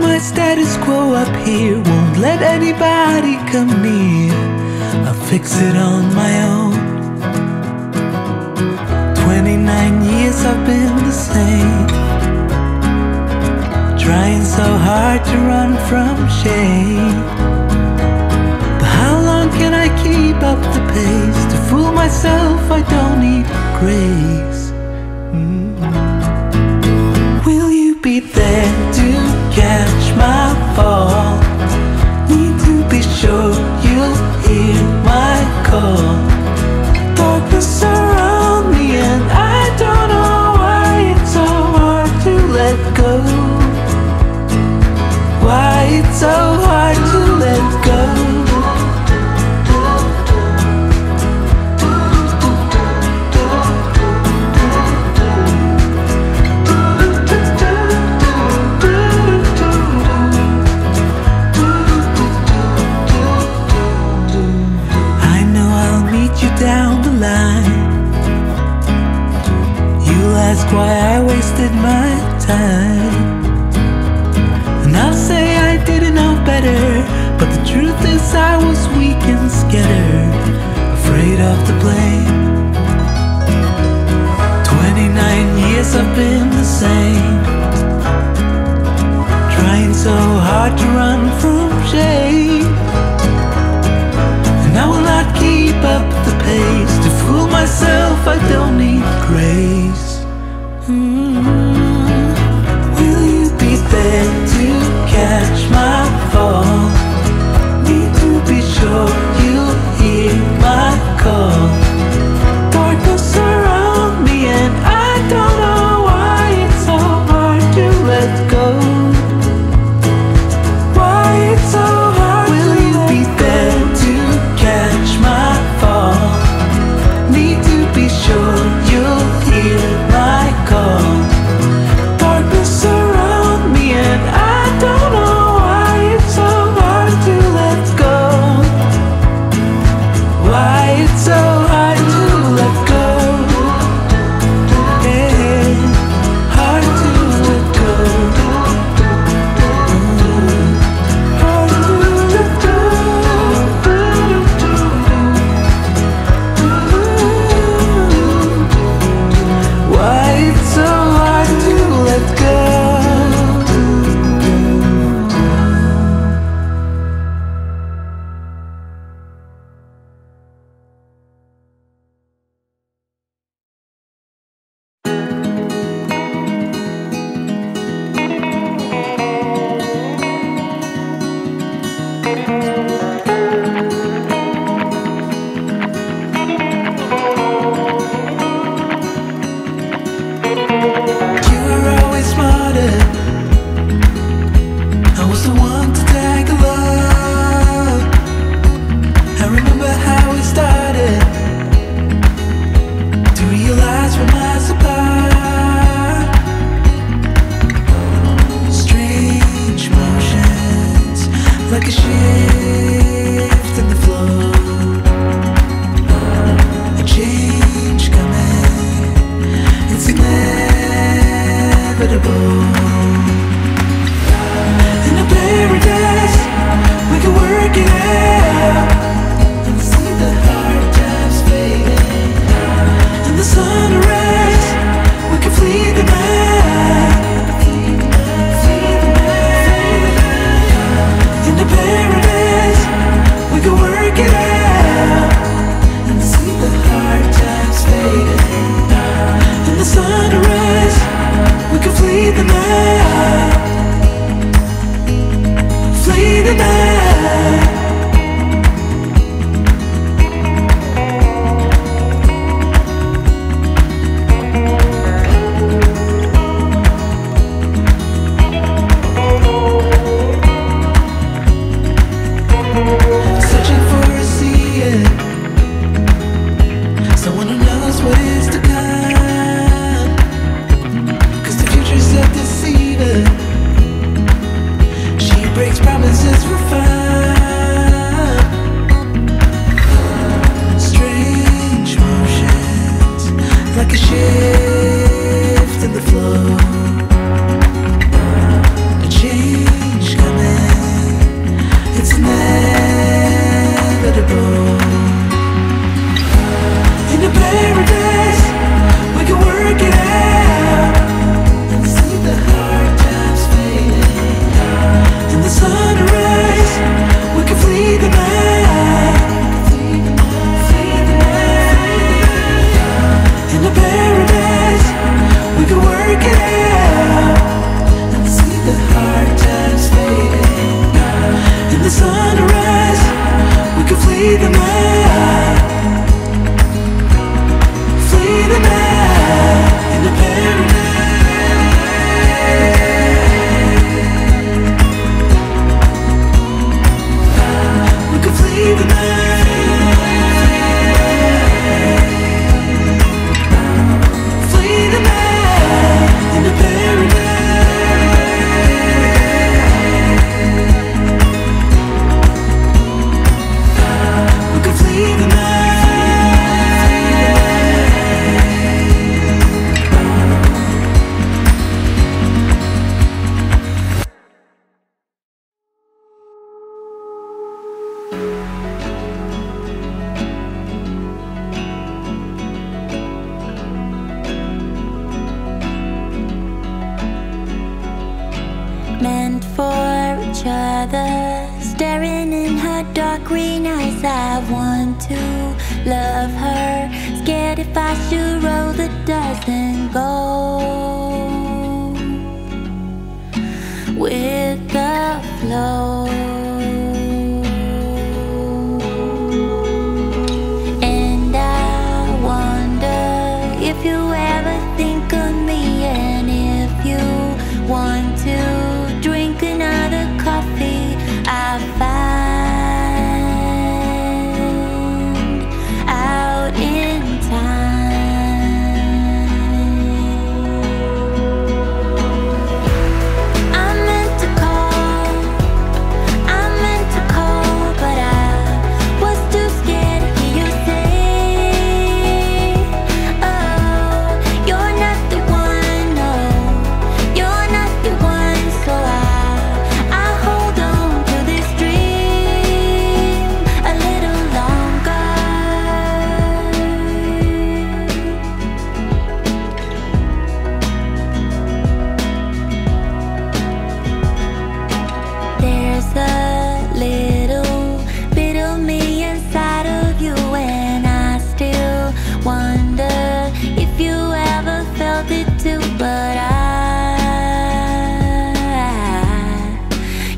my status quo up here. Won't let anybody come near. I'll fix it on my own. 29 years I've been the same. Trying so hard to run from shame. But how long can I keep up the pace? To fool myself I don't need grace. guess I've been the same. Trying so hard to run from shame. And I will not keep up the pace To fool myself. I don't need grace. Mm. -hmm.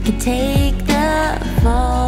could take the fall.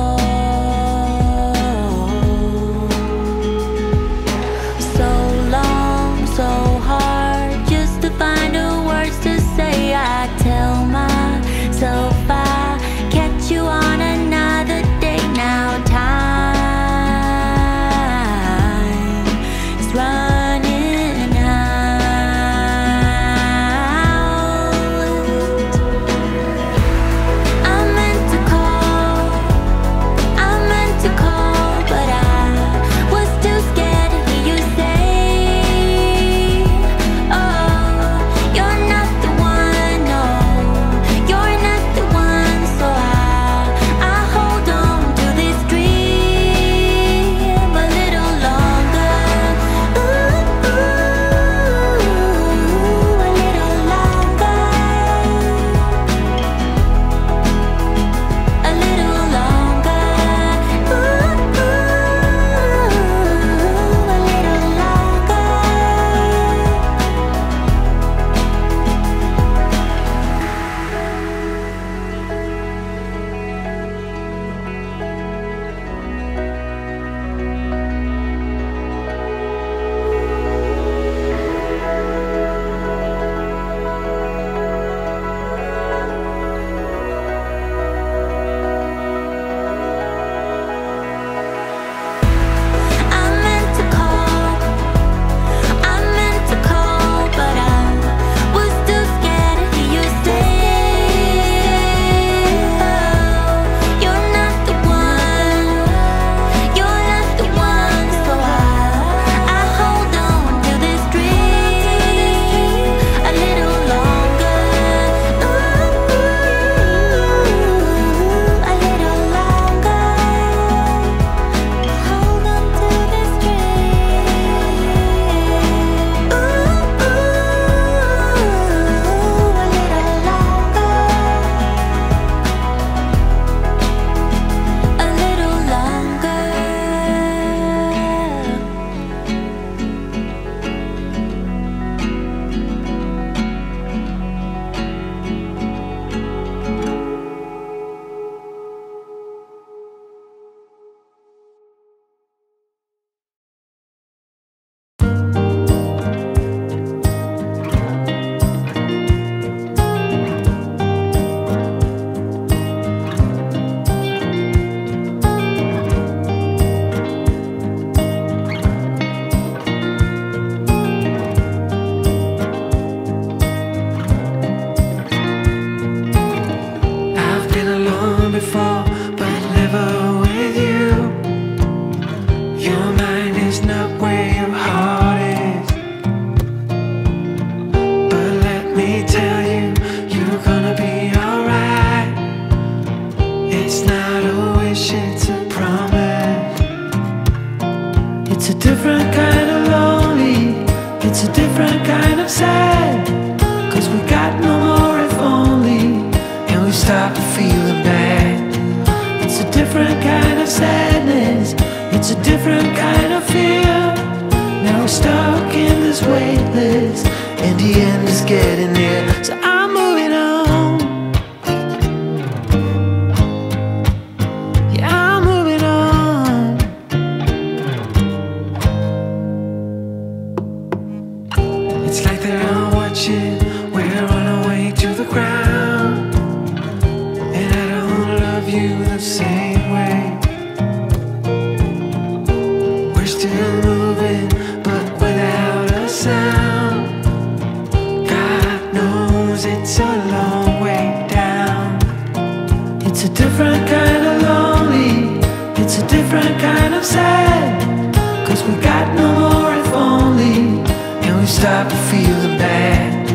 It's a different kind of lonely, it's a different kind of sad. Cause we got no more if only, and we start to feel bad.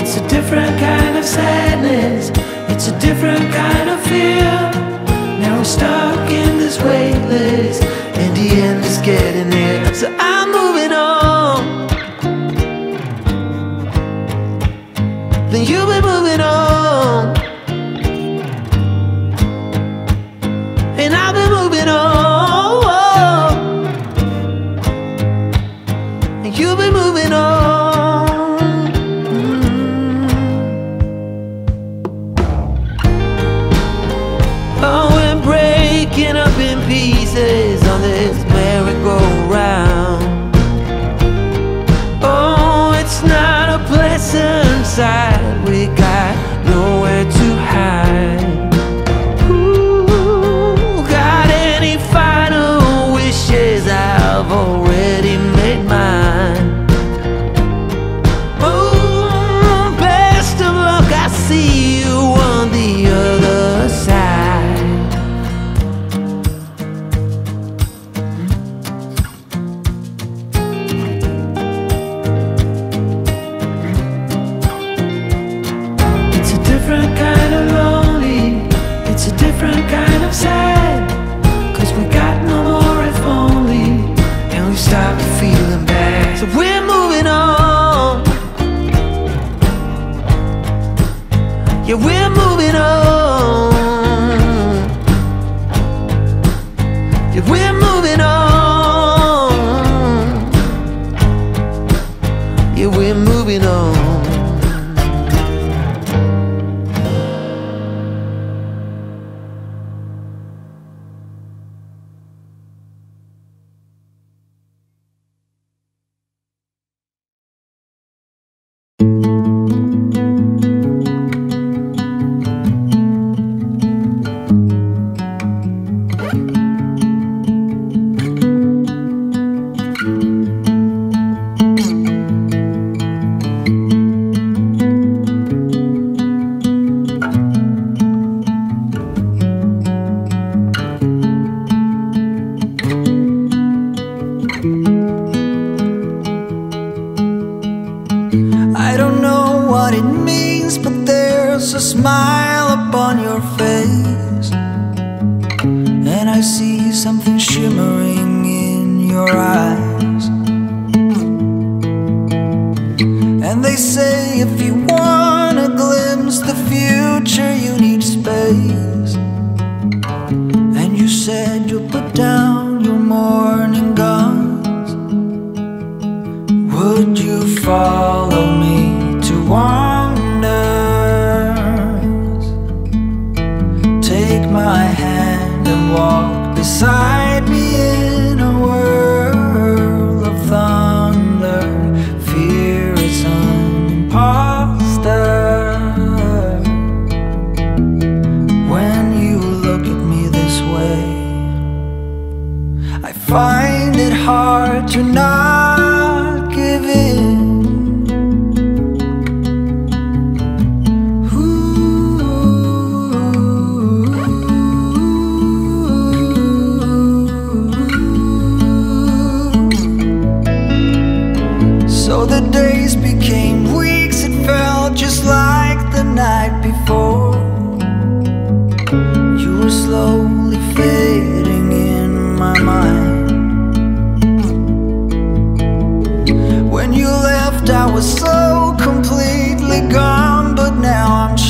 It's a different kind of sadness, it's a different kind of fear. Now we're stuck in this waitlist, and the end is getting near. So I'm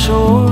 now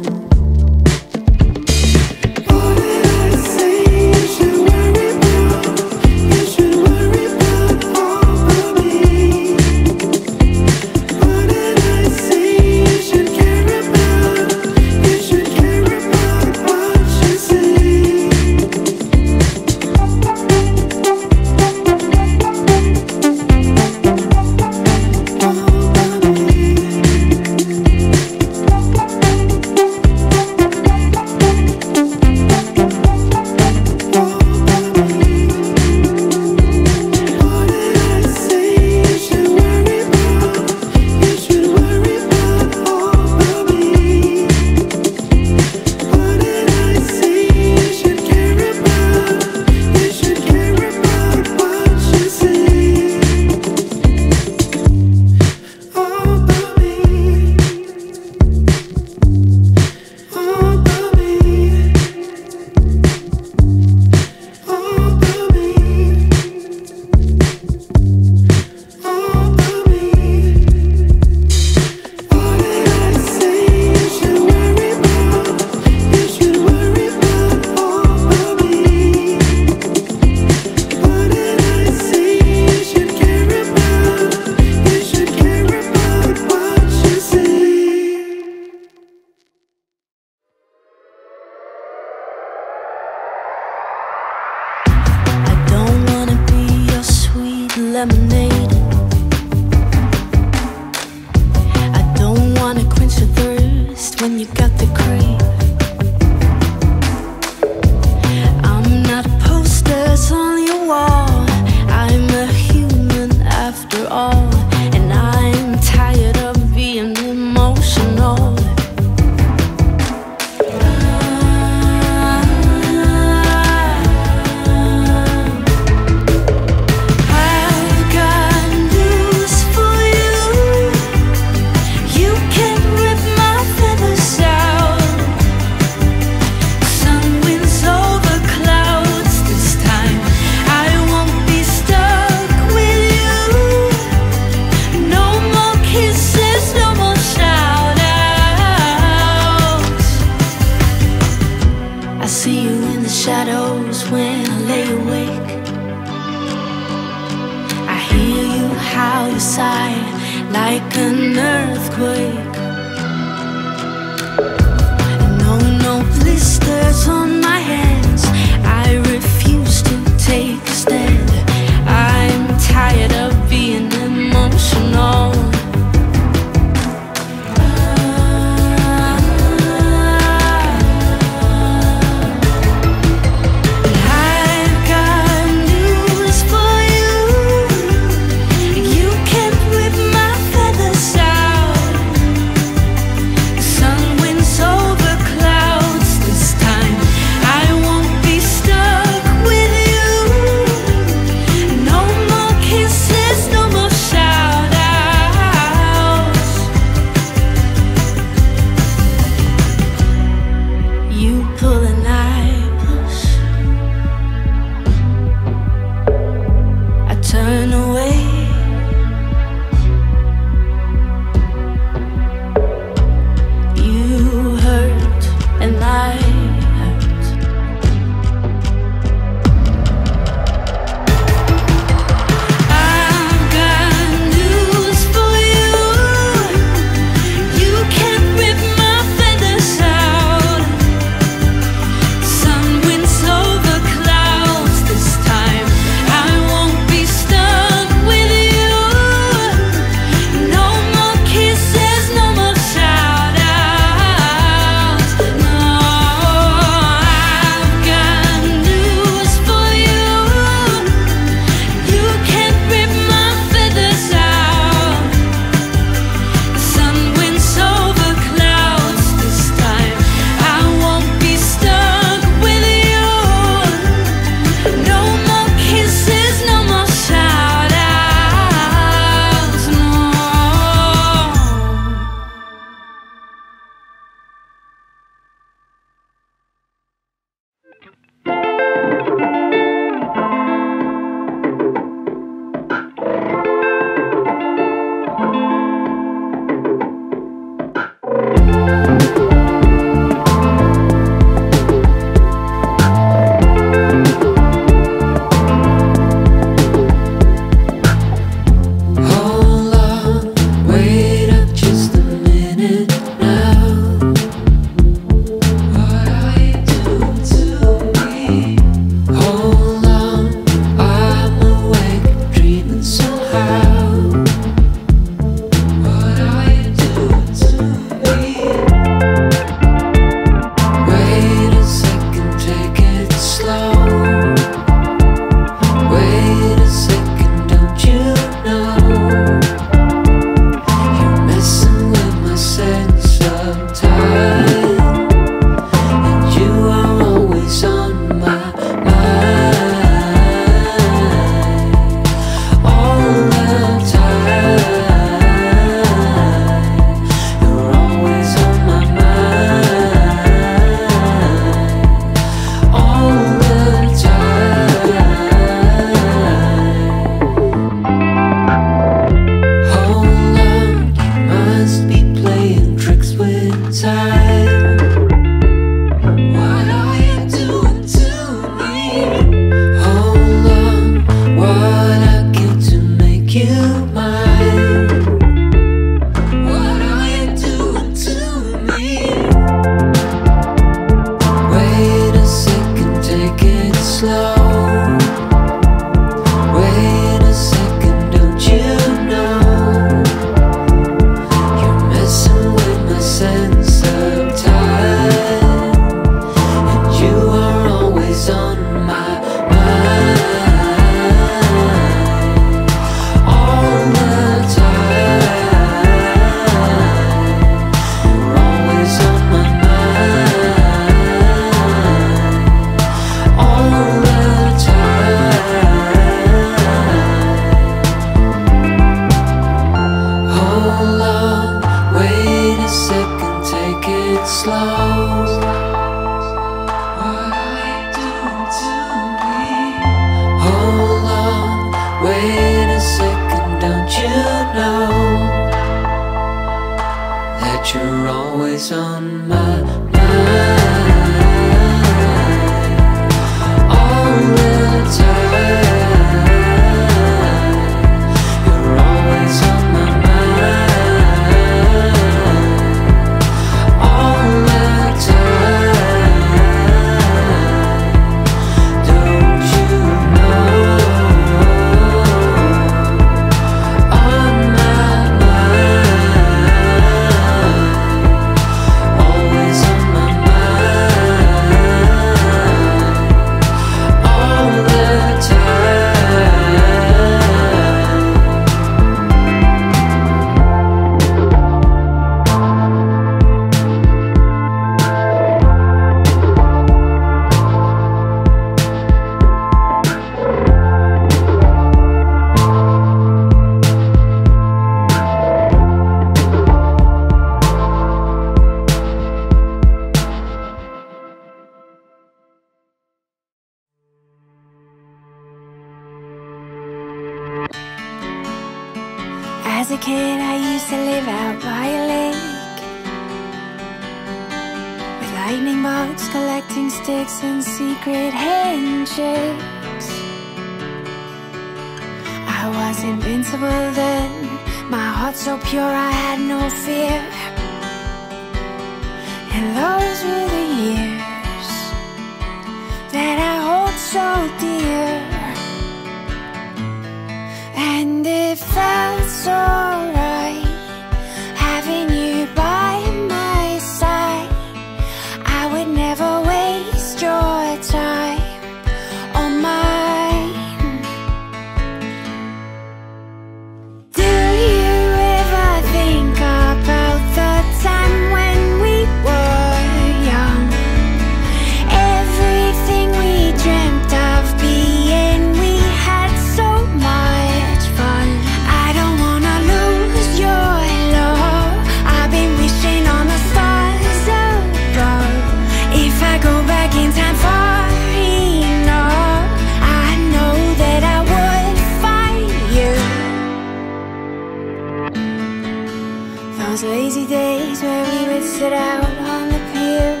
Those lazy days where we would sit out on the pier.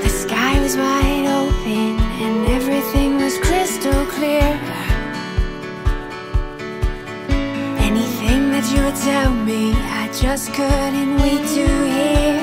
The sky was wide open and everything was crystal clear. Anything that you would tell me I just couldn't wait to hear.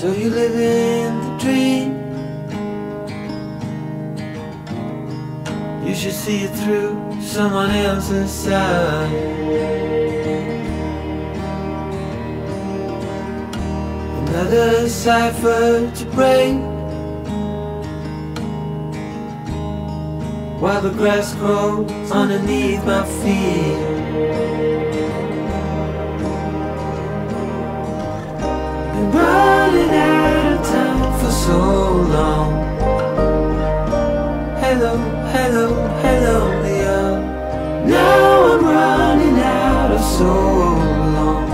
So you live in the dream. You should see it through someone else's side. Another cipher to break. While the grass grows underneath my feet. Running out of time for so long. Hello, hello, hello, Leo. Now I'm running out of so long.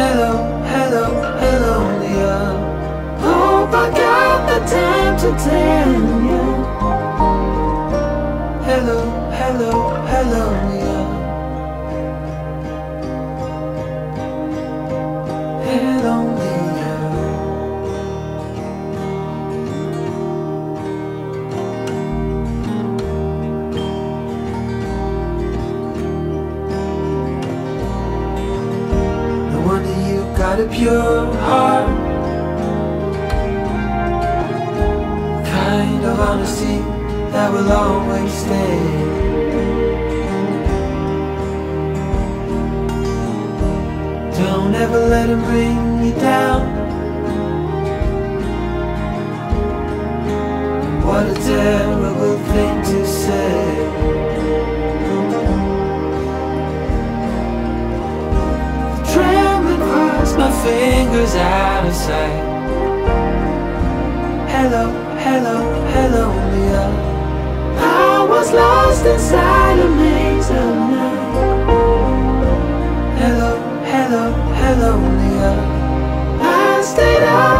Hello, hello, hello, Leo. Hope I got the time to tell that will always stay. Don't ever let him bring you down. What a terrible thing to say. My fingers out of sight. Hello, hello, hello, Leah. Was lost inside a maze of night. Hello, hello, hello, Leah. I stayed up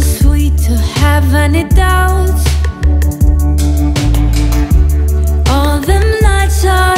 sweet to have any doubts. All the nights are.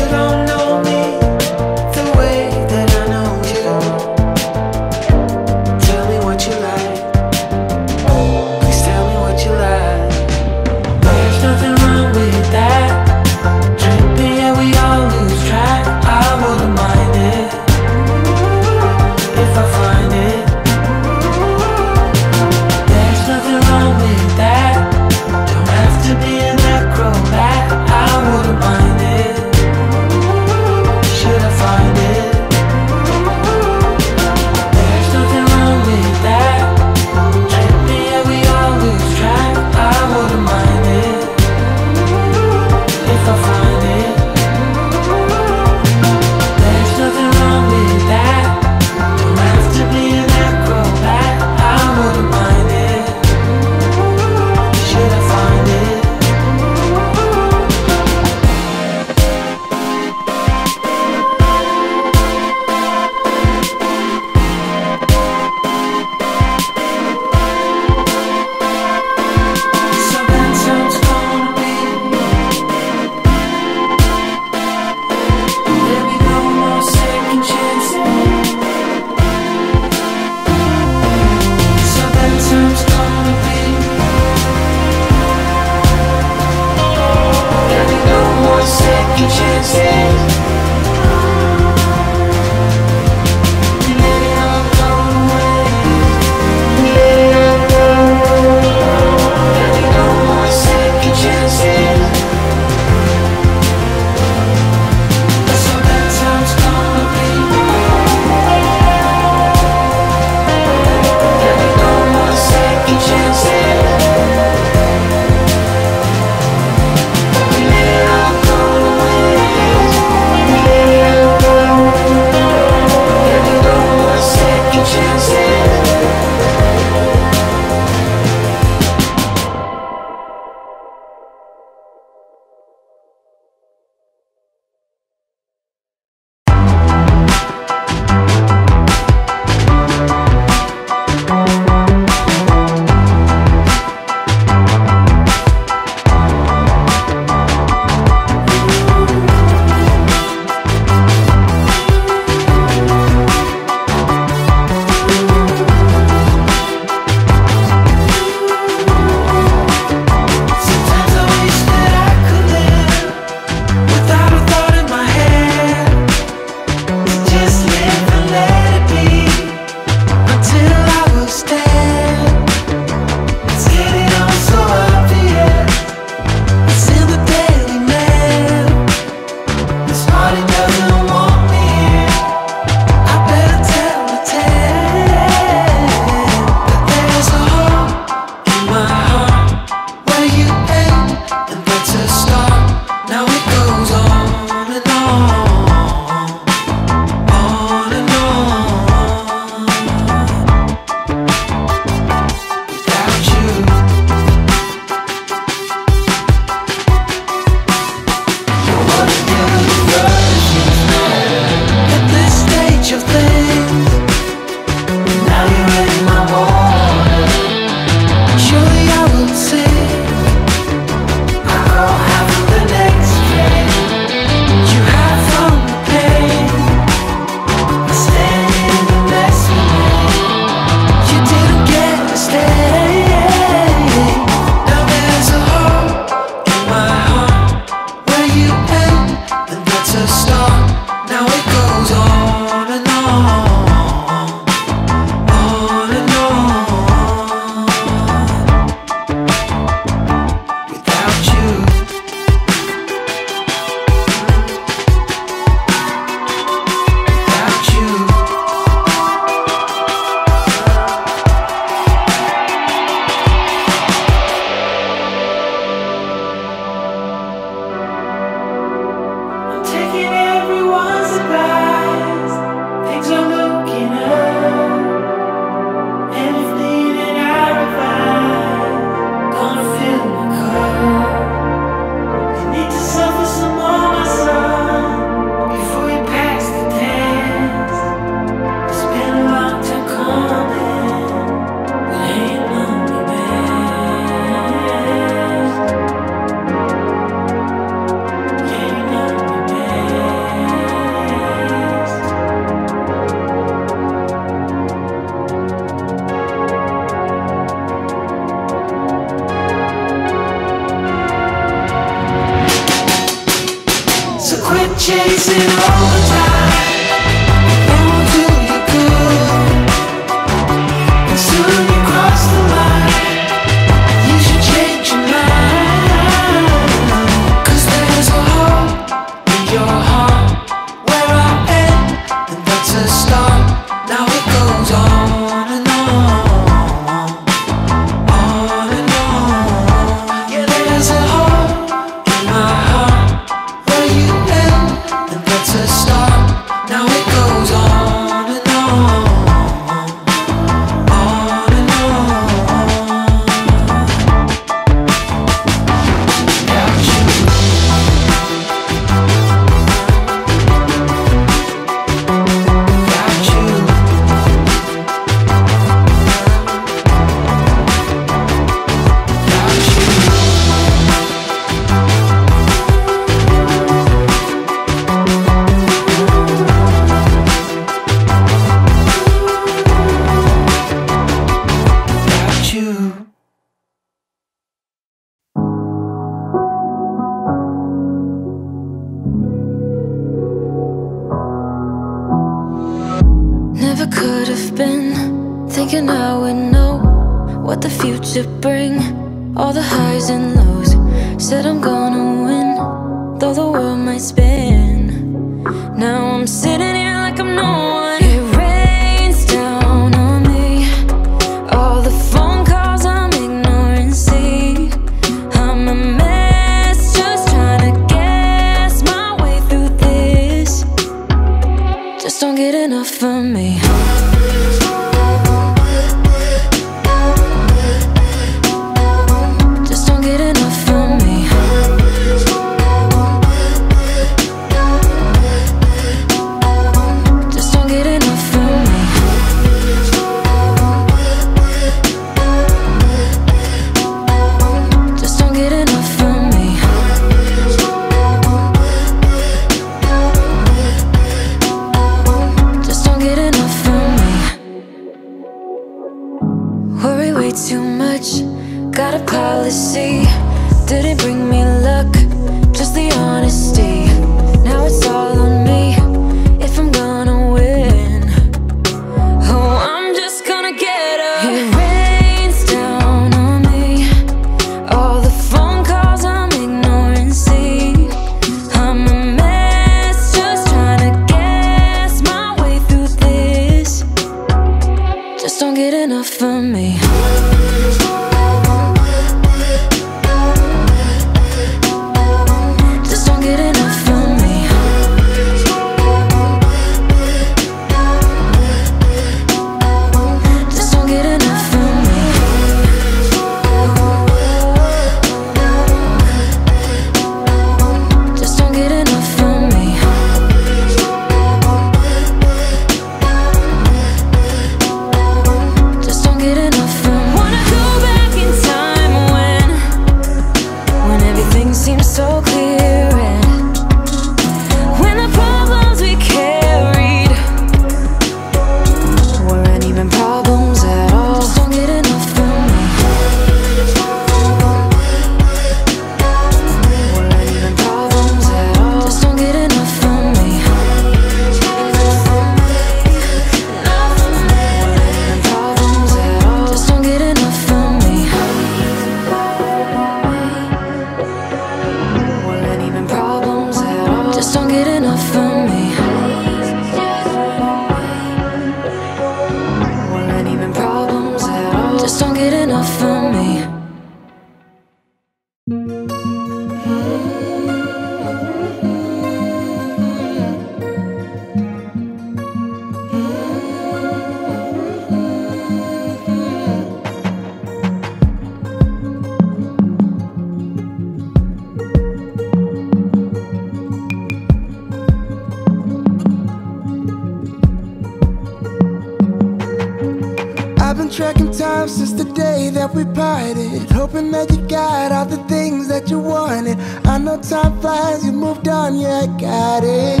time since the day that we parted. Hoping that you got all the things that you wanted. I know time flies, you moved on, yeah, I got it.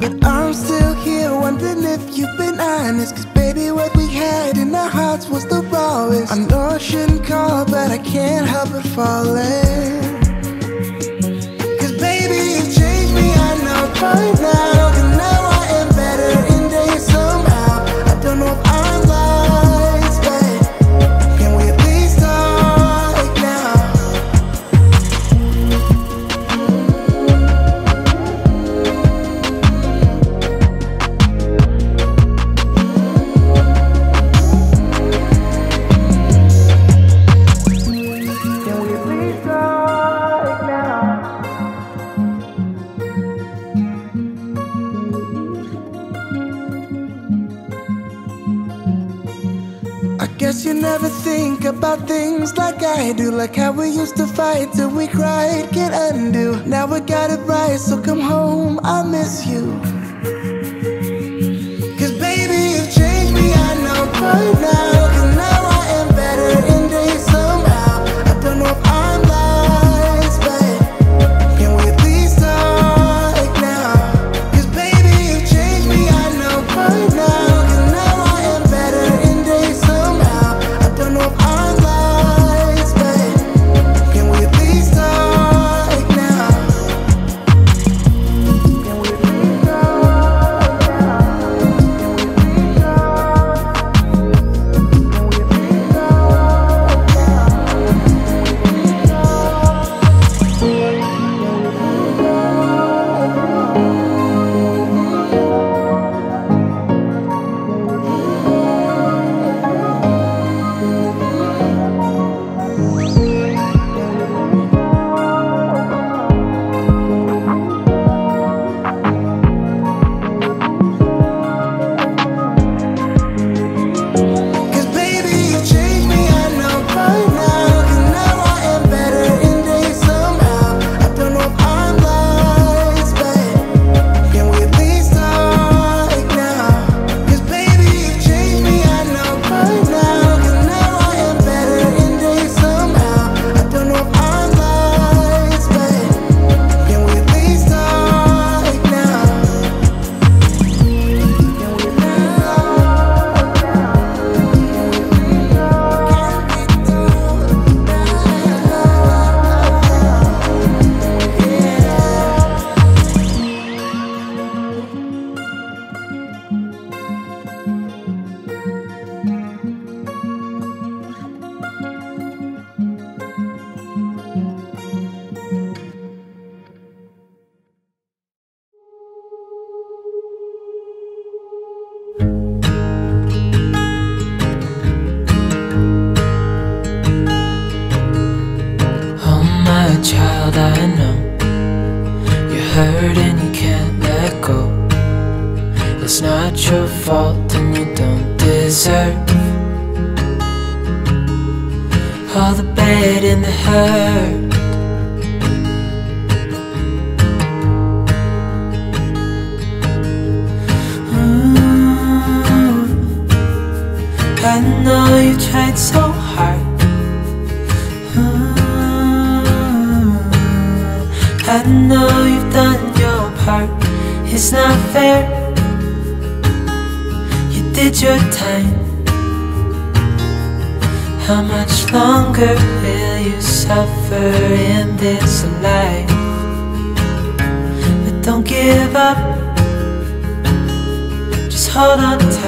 But I'm still here wondering if you've been honest. Cause baby, what we had in our hearts was the rawest. I know I shouldn't call, but I can't help but fall in. Cause baby, you changed me, I know by now. About things like I do. Like how we used to fight till we cried, can't undo. Now we got it right, so come home, I miss you. Cause baby, you've changed me, I know right now.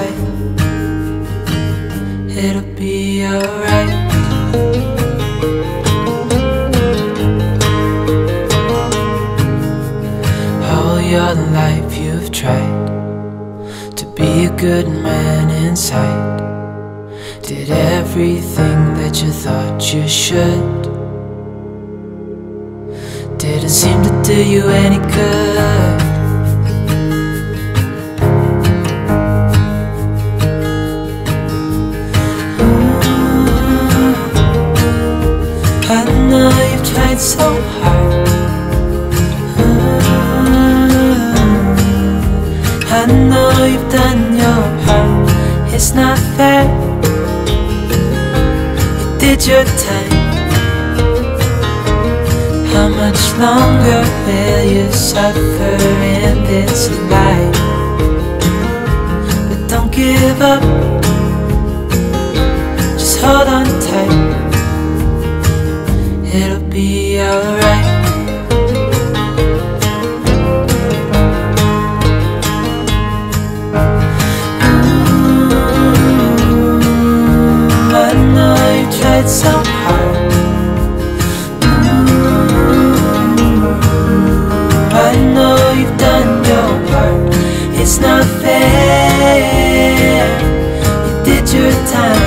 Tight. It'll be alright. All your life you've tried to be a good man inside. Did everything that you thought you should. Didn't seem to do you any good. So hard. I know you've done your part. It's not fair. You did your time. How much longer will you suffer in this life? But don't give up. Just hold on tight it'll be alright. Mm, I know you tried hard. Ooh, I know you've done your part. It's not fair. You did your time.